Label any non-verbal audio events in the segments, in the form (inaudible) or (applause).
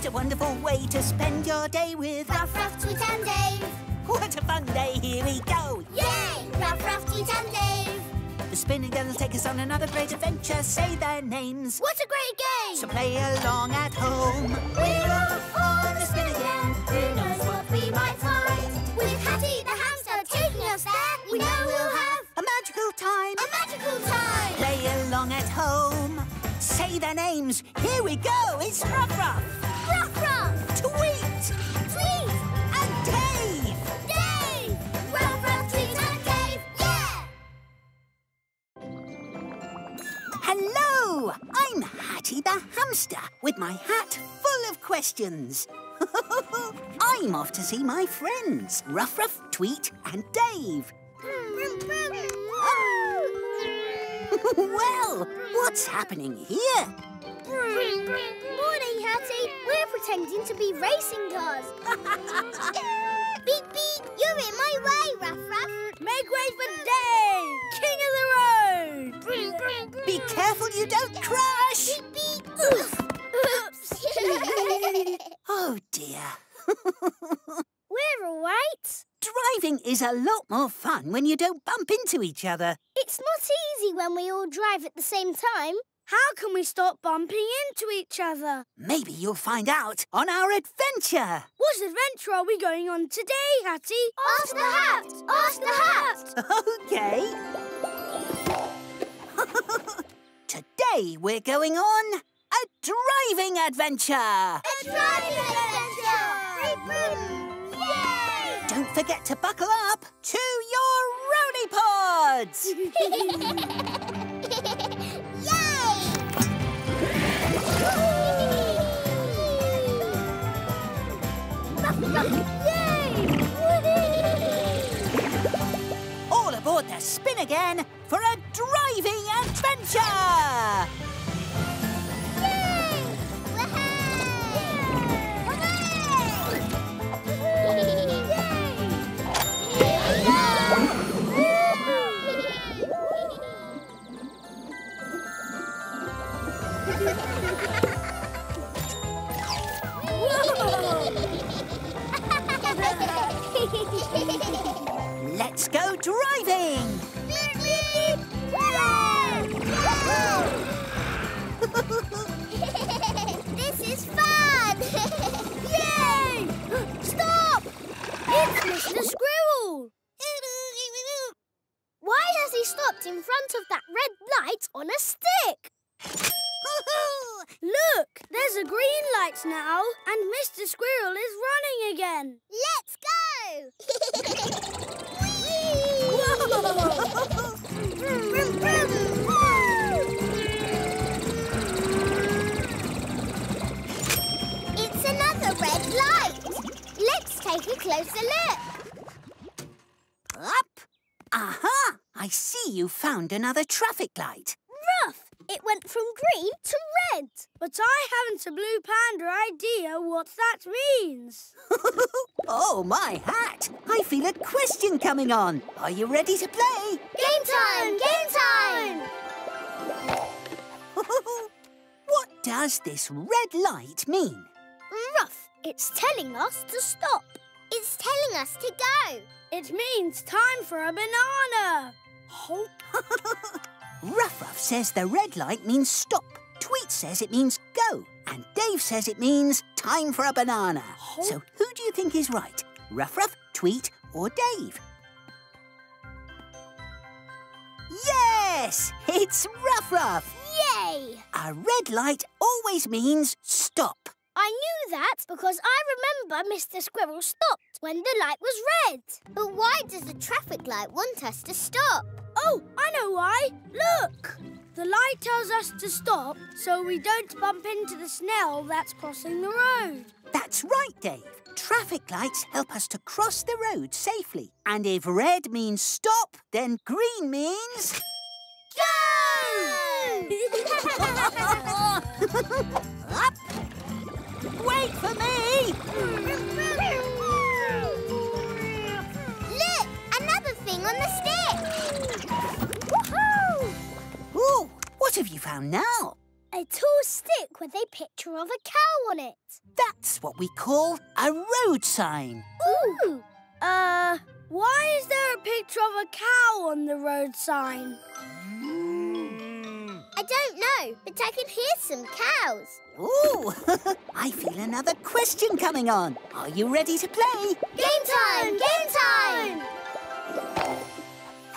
What a wonderful way to spend your day with Ruff, Ruff, Tweet and Dave. What a fun day, here we go! Yay! Ruff, Ruff, Tweet and Dave. The spinning girls take us on another great adventure. Say their names. What a great game! So play along at home. We're off on a spin again. Who knows what we might find? With Hatty the hamster taking us there, we know we'll have A magical time. a magical time. Play along at home. Say their names. Here we go. It's Ruff, Ruff, I'm the hamster with my hat full of questions. (laughs) I'm off to see my friends, Ruff Ruff, Tweet, and Dave. (laughs) well, what's happening here? Morning, Hatty. We're pretending to be racing cars. (laughs) beep, beep. You're in my way, Ruff Ruff. Make way for Dave, king of the road. Be careful you don't crash. Beep, beep. Oops. (laughs) Oh dear. (laughs) We're all right. Driving is a lot more fun when you don't bump into each other. it's not easy when we all drive at the same time. How can we stop bumping into each other? Maybe you'll find out on our adventure. What adventure are we going on today, Hatty? Ask the hat. Ask the hat. Okay. (laughs) Today we're going on a driving adventure. A driving adventure. Yay! Don't forget to buckle up to your Rowdy Pods. (laughs) (laughs) again for a driving adventure. Green now, and Mr. Squirrel is running again. Let's go! (laughs) it's another red light. Let's take a closer look. Up. Aha! I see you found another traffic light. It went from green to red. But I haven't a blue panda idea what that means. (laughs) oh, my hat! I feel a question coming on. Are you ready to play? Game time! Game time! (laughs) what does this red light mean? Ruff, it's telling us to stop. It's telling us to go. It means time for a banana. Hope. (laughs) Ruff Ruff says the red light means stop. Tweet says it means go. And Dave says it means time for a banana. So who do you think is right? Ruff Ruff, Tweet or Dave? Yes! It's Ruff Ruff! Yay! A red light always means stop. I knew that because I remember Mr. Squirrel stopped when the light was red. But why does the traffic light want us to stop? Oh, I know why. Look! The light tells us to stop so we don't bump into the snail that's crossing the road. That's right, Dave. Traffic lights help us to cross the road safely. And if red means stop, then green means... (laughs) (laughs) Up! Wait for me! Hmm. Found now? A a tall stick with a picture of a cow on it. That's what we call a road sign. Ooh! Uh, why is there a picture of a cow on the road sign? I don't know, but I can hear some cows. Ooh, (laughs) I feel another question coming on. Are you ready to play? Game time! Game time!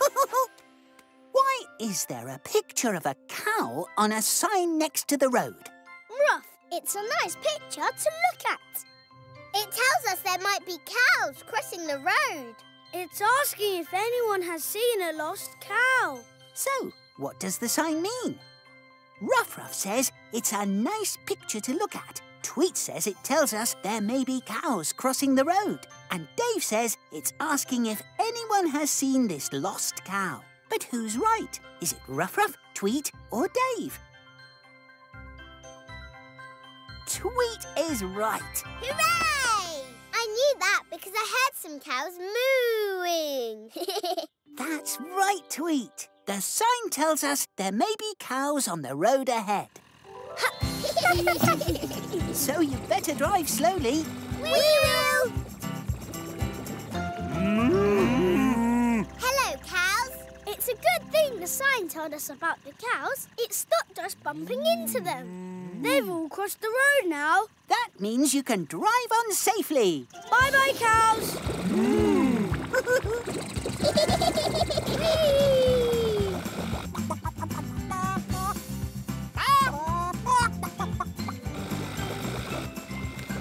(laughs) Why is there a picture of a cow on a sign next to the road? Ruff, it's a nice picture to look at. It tells us there might be cows crossing the road. It's asking if anyone has seen a lost cow. So, what does the sign mean? Ruff Ruff says it's a nice picture to look at. Tweet says it tells us there may be cows crossing the road. And Dave says it's asking if anyone has seen this lost cow. But who's right? Is it Ruff Ruff, Tweet, or Dave? Tweet is right. Hooray! I knew that because I heard some cows mooing. (laughs) That's right, Tweet. The sign tells us there may be cows on the road ahead. (laughs) So you better drive slowly. we will! Hello, cows. It's a good thing the sign told us about the cows. It stopped us bumping into them. They've all crossed the road now. That means you can drive on safely. Bye-bye, cows. (laughs)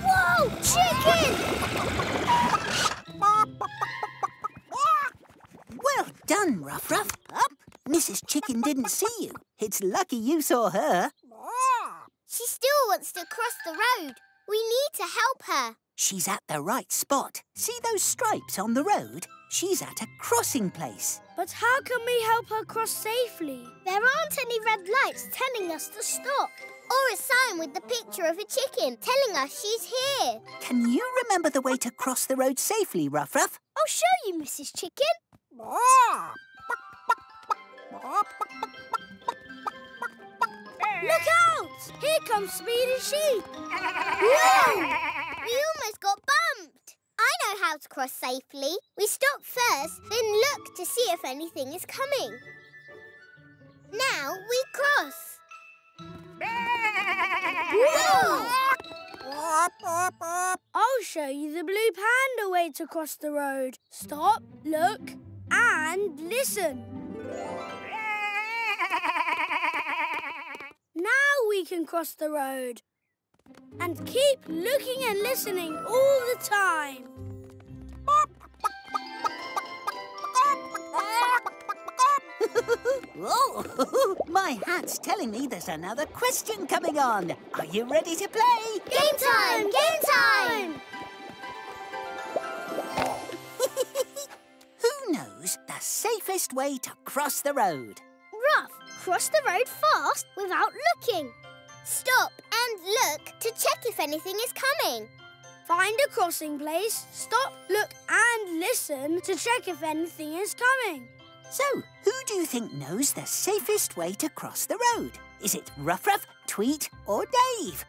Whoa! Chicken! Done, Ruff Ruff. Up. Mrs. Chicken didn't see you. It's lucky you saw her. She still wants to cross the road. We need to help her. She's at the right spot. See those stripes on the road? She's at a crossing place. But how can we help her cross safely? There aren't any red lights telling us to stop. Or a sign with the picture of a chicken telling us she's here. Can you remember the way to cross the road safely, Ruff Ruff? I'll show you, Mrs. Chicken. Look out! Here comes Speedy Sheep. Whoa! We almost got bumped. I know how to cross safely. We stop first, then look to see if anything is coming. Now we cross. Whoa! I'll show you the blue panda way to cross the road. Stop, look, and listen. Now we can cross the road. And keep looking and listening all the time. (laughs) Oh, (laughs) my hat's telling me there's another question coming on. Are you ready to play? Game time! Game time! Safest way to cross the road? Ruff, cross the road fast without looking. Stop and look to check if anything is coming. Find a crossing place, stop, look, and listen to check if anything is coming. So, who do you think knows the safest way to cross the road? Is it Ruff Ruff, Tweet, or Dave?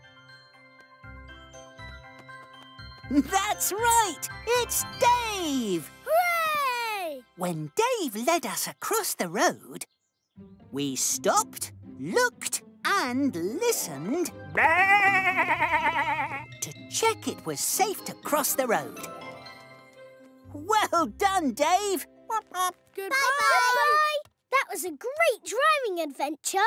That's right! It's Dave! When Dave led us across the road, we stopped, looked, and listened to check it was safe to cross the road. Well done, Dave! Goodbye. Bye-bye. That was a great driving adventure.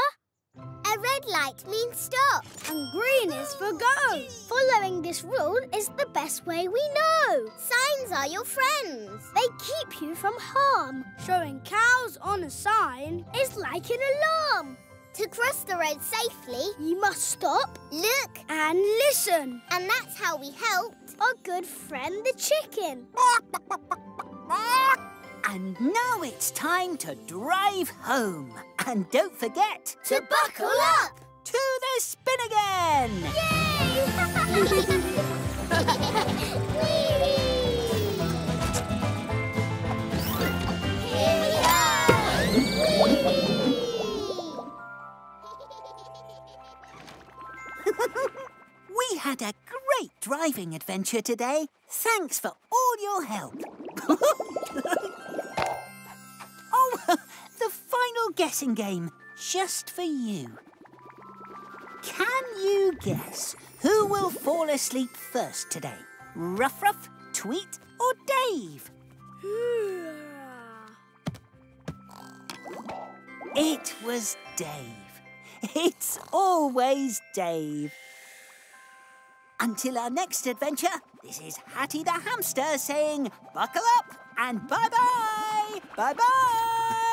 A red light means stop. And green is for go. Following this rule is the best way we know. Signs are your friends. They keep you from harm. Showing cows on a sign is like an alarm. To cross the road safely, You must stop look, and listen. and that's how we helped. Our good friend the chicken. And now it's time to drive home. And don't forget To buckle up. to the spin again! Go. (laughs) we had a great driving adventure today. Thanks for all your help. (laughs) the final guessing game, just for you. Can you guess who will fall asleep first today? Ruff Ruff, Tweet or Dave? It was Dave. It's always Dave. Until our next adventure, this is Hatty the hamster saying buckle up and bye-bye! Bye-bye!